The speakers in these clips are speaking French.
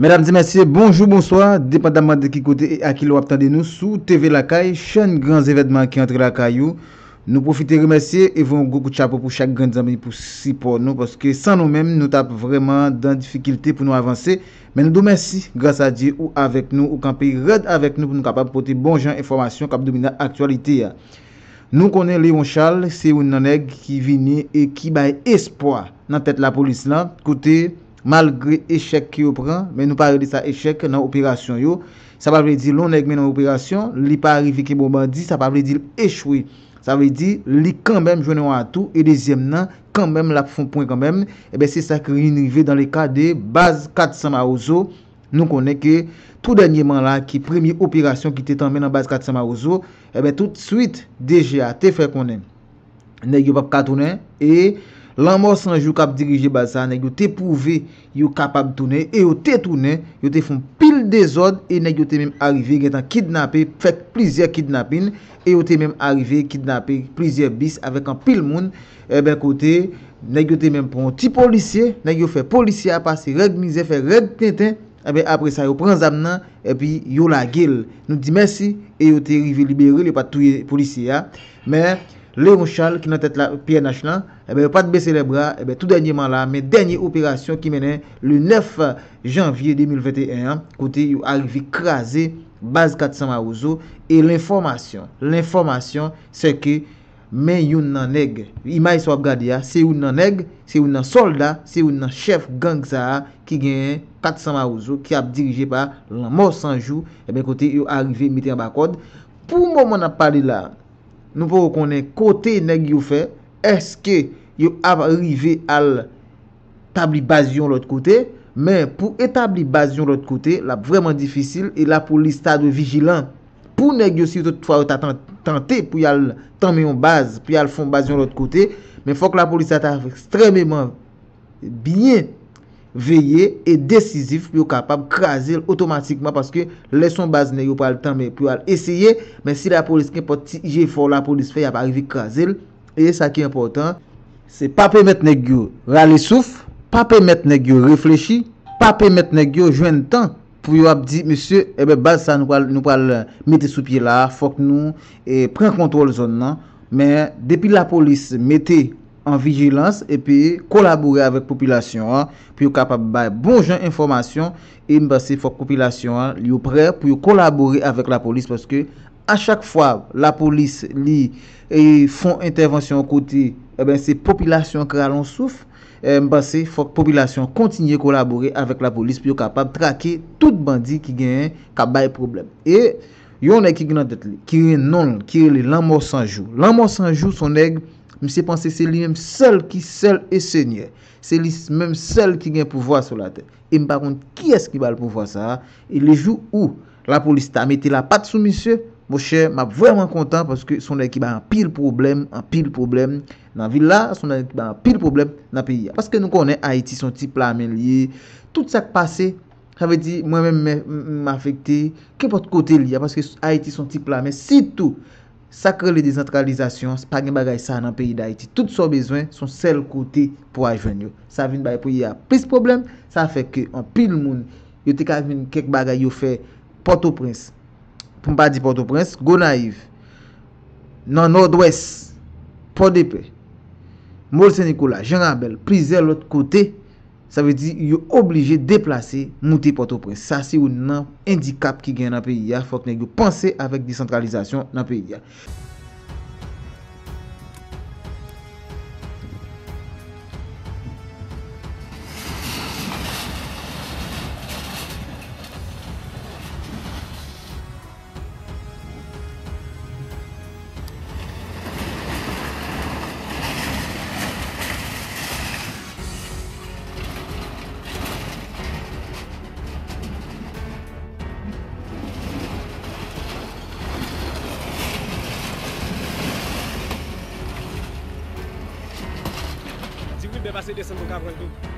Mesdames et messieurs, bonjour, bonsoir. Dépendamment de qui côté et à qui l'on nous sous TV Lacaille, chaîne grands événements qui entre la caillou. Nous profitons remercier et vont beaucoup de chapeau pour chaque grand ami pour support nous parce que sans nous-mêmes, nous tapons vraiment dans difficulté pour nous avancer. Mais nous remercions grâce à Dieu ou avec nous ou camper red avec nous pour nous capables de porter bon genre information cap dominer actualité. Nou konen Leon Charles, se yon naneg ki vini e ki baye espoi nan tet la polis lan, kote malgre echec ki yo pran, men nou pare de sa echec nan operasyon yo, sa pa vle di lon neg men nan operasyon, li pa arrive ki bon bandi, sa pa vle di echwe, sa vle di li kanbem jwenon atou, e dezyem nan, kanbem la fon pon kanbem, ebe se sa ki rinive dan le ka de baz 400 maouzo, nou konen ke tout denyeman la ki premye operasyon ki te tanmen nan baz 400 maouzo, ebe tout suite DGA te fe konen, neg yo pap katounen, e... Lan mò sanjou kap dirije basa, neg yo te pouve yo kapab toune, e yo te toune, yo te fon pil dezod, e neg yo te mèm arrive gen tan kidnapè, fèk plizye kidnapin, e yo te mèm arrive kidnapè plizye bis avèk an pil moun, e ben kote, neg yo te mèm pon ti polisye, neg yo fè polisye apase, red mizè, fè red tintin, Ebe apre sa yo pren zam nan Epi yo la gel. Nou di mersi E yo te rive libere Li pa touye polisi ya Men Léon Charles qui nan tête la PNH là, eh bien, pas de baisser les bras, eh bien, tout dernièrement là, mais dernière opération qui menait le 9 janvier 2021, côté arrivé crasé base 400 Maouzo et l'information, l'information c'est que men yon nan nèg, image soit gardé c'est yon nan nèg, c'est yon nan soldat, c'est yon nan chef gang ça qui gagne 400 Maouzo qui a dirigé par la mort sans jour, et eh bien côté yo arrivé mettre en bas code. Pour moment on a parlé là, nou pou konen kote neg yo fe, eske yo ap rive al tabli bazyon lot kote, men pou etabli bazyon lot kote, la vreman difisil, e la pou li stade vijilan, Pou neg yo si yo tout fwa yo ta tante pou yal tanme yon baz, pou yal fon bazyon lot kote, men fok la pou polis ta ekstrememan binyen veye e desisif pou yo kapab krasel otomatikman paske leson baz ne yo pral tan men pou al esye men si la polis ken poti je for la polis fe ya pa arrivi krasel e sa ki important se pa pemet neg yo rale souf pa pemet neg yo reflechi pa pemet neg yo jwen tan pou yo ap di, monsye, ebe eh baz sa nou pral, nou pral mette sou pie la, fok nou, e pren kontrol zon nan, men depi la polis mette an vigilans epi kolabore avèk popilasyon an, pou yo kapab bay bon jan informasyon, e mbase fok popilasyon an, li yo pre pou yo kolabore avèk la polis, paske a chak fwa la polis li e fon intervensyon kote, e ben se popilasyon kralon souf, e mbase fok popilasyon kontinye kolabore avèk la polis, pou yo kapab trake tout bandi ki gen kap bay problem. E yon ek ki gen an det li, ki re non, ki re li lan mò sanjou. lan mò sanjou son neg mse panse se li menm sel ki sel e senye. Se li menm sel ki gen pouvoi sou la te. E mpa kont ki eski bal pouvoi sa? E le jou ou la polis ta mette la pat sou misye, Mwen mwoche map vwèman kontan paske son ek ki ba an pil problem, an pil problem nan villa, son ek ki ba an pil problem nan piya. Paske nou konen Haiti son tip la men liye, tout sa k pase, Javè di, mwen men mè m'afekte, ke pot kote liye, paske Haiti son tip ti plame, sitou sakre le dezentralizasyon, pa gen bagay sa nan peyi da iti. Tout so bezwen son sel kote pou ajwen yo. Sa vin bay pou yi a plis problem, sa fek ke an pil moun, yo te ka vin kek bagay yo fe Port-au-Prince. Pou mpa di Port-au-Prince, Gonaiv, nan Nord-Ouest, Port-de-Paix, Molse Nikola, Jean Rabel, plize l ot kote, Sa ve di yo oblije deplase mouti Port-au-Prince. Sa se si ou nan indikap ki gen nan peyi ya, fok nek yo panse avèk disentralizasyon nan peyi ya. capacete desse no carro quando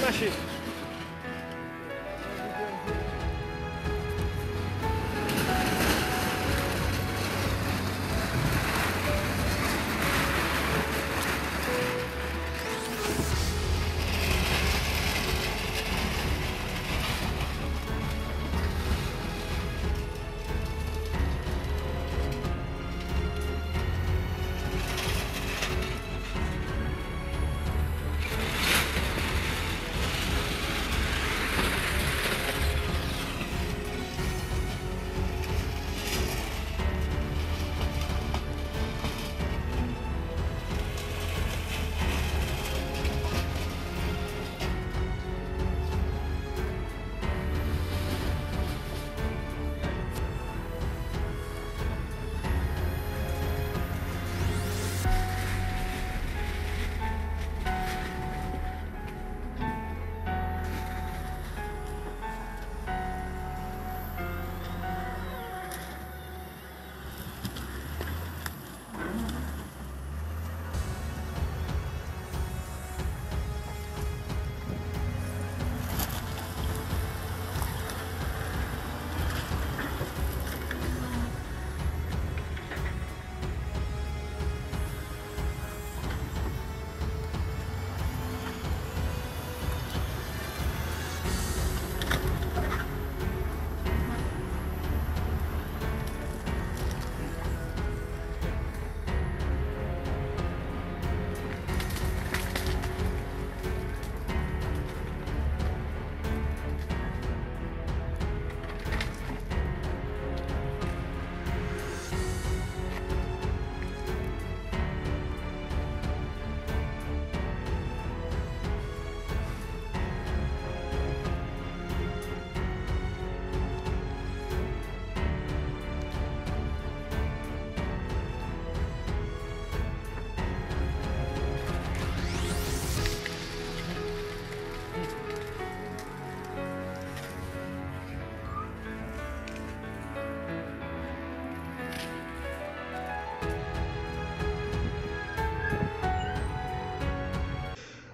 na.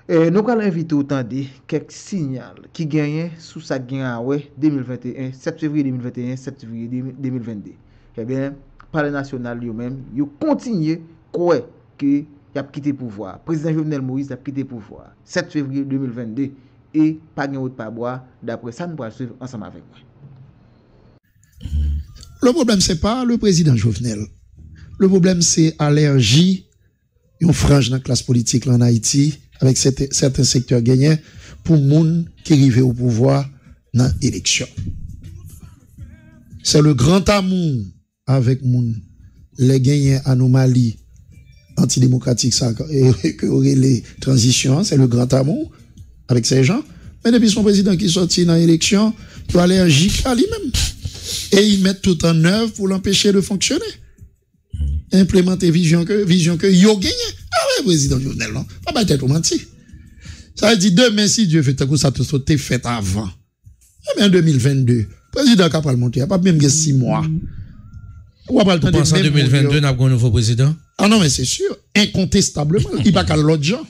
E, nou kal invite ou tan tande kek sinyal ki genyen sou sa genyen awe 2021, 7 fevri 2021, 7 fevri 2022. Ebyen, pale nasyonal yo men, yo kontinye kwe ki yap kite pouvoi. Prezident Jovenel Moïse yap kite pouvoi. 7 fevri 2022, e pa genyen ou pa boa, dapre sa nou pral suiv ansam avek mwen. Le problem se pa le prezident Jovenel. Le problem se alerji yon franj nan klas politik lan Haiti. Avec certains secteurs gagnants pour moun qui arrive au pouvoir dans l'élection. C'est le grand amour avec moun les gagnants anomalies antidémocratiques ça que aurait les transitions, c'est le grand amour avec ces gens. Mais depuis son président qui sorti dans l'élection, il aller à lui-même. Et il met tout en œuvre pour l'empêcher de fonctionner. Implémenter vision que, vision que, yo gagné. Président Jovenel, non? Pas pas être menti. Ça veut dire demain, si Dieu fait tout ça, tout ça, fait avant. Eh bien, en 2022, président qui a pas le monter, pas même six mois. Ou pas le temps de 2022, n'a pas un nouveau président? Ah non, mais c'est sûr, incontestablement, il pas qu'à l'autre gens.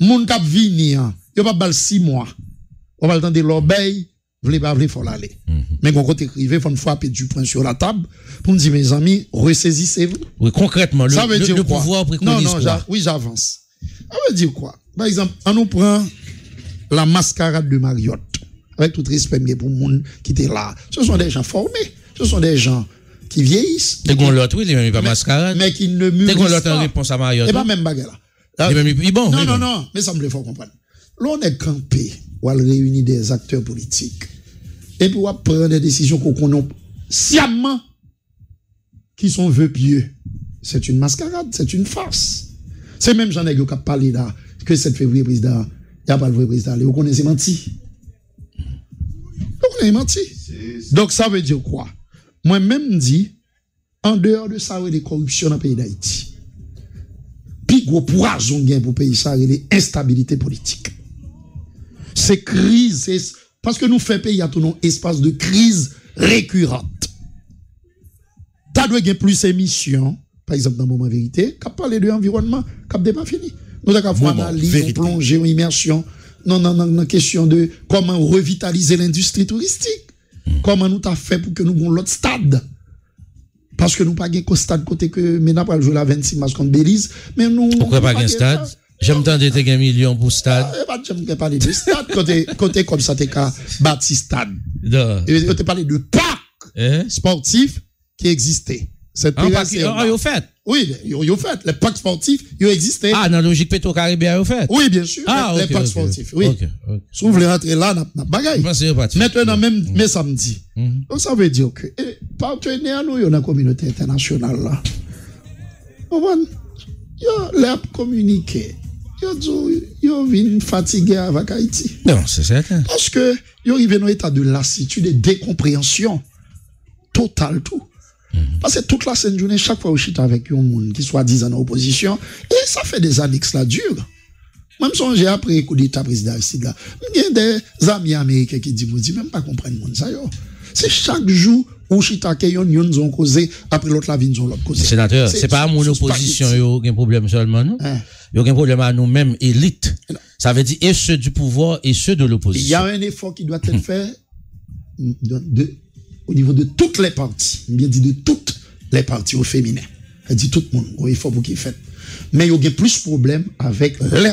Moun kap vini, il pas bal six mois. On va le temps de l'obéi, vle pas vle, faut l'aller. Mais quand côté écrivé, faut une frapper du point sur la table pour me dire, mes amis, ressaisissez-vous. Oui, concrètement, le, Ça veut le, dire le quoi? pouvoir Non, préconise non, oui, j'avance. Ça veut dire quoi? Par exemple, on nous prend la mascarade de Mariotte. Avec tout respect mais pour le monde qui était là. Ce sont des gens formés. Ce sont des gens qui vieillissent. T'es gon l'autre, oui, il est pas mascarade. Mais qui ne T'es mûrissent gon l'autre en pas. réponse à Mario. Et pas même bagarre là. Il même il bon. Non, il non, non, mais ça me le faut comprendre. L'on est campé, ou elle réunit des acteurs politiques, et puis on prendre des décisions qu'on connaît sciemment, qui sont vœux pieux. C'est une mascarade, c'est une farce. C'est même Jean qui a parlé là, que 7 février président, il n'y a pas le vrai président, vous connaissez menti? Vous connaissez menti? Donc ça veut dire quoi? Moi-même dit, en dehors de ça, il y a des corruptions dans le pays d'Haïti puis gros poison gain pour pays ça, c'est instabilité politique. C'est crise, c'est- parce que nous faisons pays à tout espace de crise récurrente. T'as gagner plus émissions, par exemple dans Moment Vérité, qui parler de l'environnement, n'est pas fini. Nous avons une analyse, plongée, une immersion. Non, non, non, non, question de comment revitaliser l'industrie touristique. Hmm. Comment nous avons fait pour que nous ayons l'autre stade. Parce que nous n'avons pas un stade côté que maintenant, pas jouer la 26 mars contre Belize. Mais nous. Pourquoi pas un stade? J'aime tant de un million pour stade. Ah, j'aime pas parler de stade. Côté, comme ça, t'es qu'à bâtir stade. Et tu parlé de parc eh? sportif qui existait. Cette ah, période. Ah, oh, fait. Oui, ils ont fait. Les parcs sportifs, ils existé. Ah, dans la logique pétro-caribéen, ils ont fait. Oui, bien sûr. Ah, les, parcs sportifs, oui. Si vous voulez rentrer là, n'a bagaille. Maintenant, même, mais samedi. Mm-hmm. Donc, ça veut dire que, eh, partenaires, nous, il y a une communauté internationale là. Ils ont communiqué. Ils ont fatigué avec Haïti. Non, c'est certain. Parce que, ils arrivent dans un état de lassitude et décompréhension totale, tout. Mhm. Parce que toute la scène journée, chaque fois où je suis avec un monde qui soit 10 ans en opposition, et ça fait des années que cela dure. Même si j'ai appris coup d'état président ici, là, il y a des amis américains qui disent, dis même pas comprendre le monde, ça, C'est chaque jour où chita ke yon yon ont causé, après l'autre la vie ont l'autre causé. Sénateur, c'est pas mon opposition, yo, un problème seulement, non? Hein? Yo, un problème à nous-mêmes, élite. Ça veut dire, et ceux du pouvoir, et ceux de l'opposition. Il y a un effort qui doit être fait, de, au niveau de toutes les parties, bien dit de toutes les parties au féminin. Elle dit tout le monde, il faut pour qu'il fait. Mais il y a plus de problèmes avec les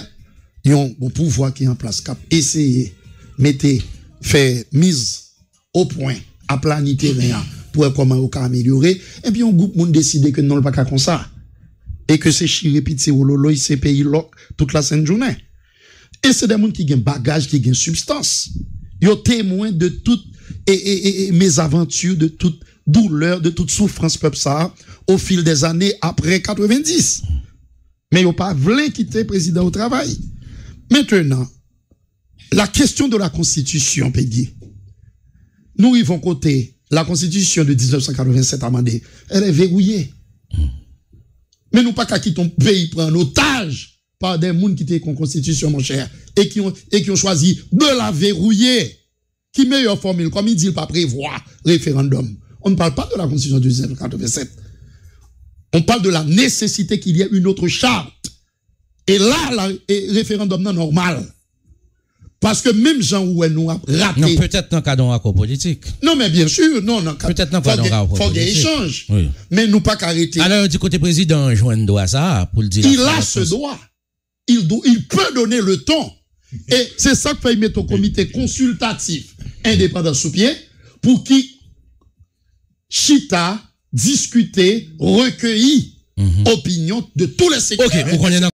bon pouvoir qui est en place, cap essayer, mettez, faire mise au point, à planifier rien pour comment on améliorer. Et puis, un groupe monde décide que non, le pas comme ça. Et que c'est chiré pitié ou lolo, c'est pays toute la sainte journée. Et c'est des gens qui ont bagage, qui ont substance. Ils ont témoin de toutes et, mes aventures, de toute douleur, de toute souffrance, peuple ça, au fil des années après 90. Mais ils n'ont pas voulu quitter président au travail. Maintenant, la question de la constitution, Peggy. Nous, vont côté, la constitution de 1987 amendée, elle est verrouillée. Mais nous pas qu'à quitter ton pays prendre en otage par des gens qui étaient con constitution, mon cher, et qui ont, et qui ont choisi de la verrouiller. Qui meilleure formule, comme il dit, pas prévoir référendum. On ne parle pas de la Constitution de 1987. On parle de la nécessité qu'il y ait une autre charte. Et là, le référendum non normal. Parce que même Jean Oué nous a raté. Non, peut-être dans le cadre d'un accord politique. Non, mais bien sûr, non, non. Peut-être dans le cadre d'un accord politique. Il faut qu'il échange. Oui. Mais nous pas qu'arrêter. Alors, du côté président, Joël doit ça, pour le dire. Il a ce droit. Il, il peut donner le temps. Et c'est ça que fait mettre au comité consultatif indépendant sous pied pour qui chita, discuter, recueillir mhm. opinion de tous les secteurs.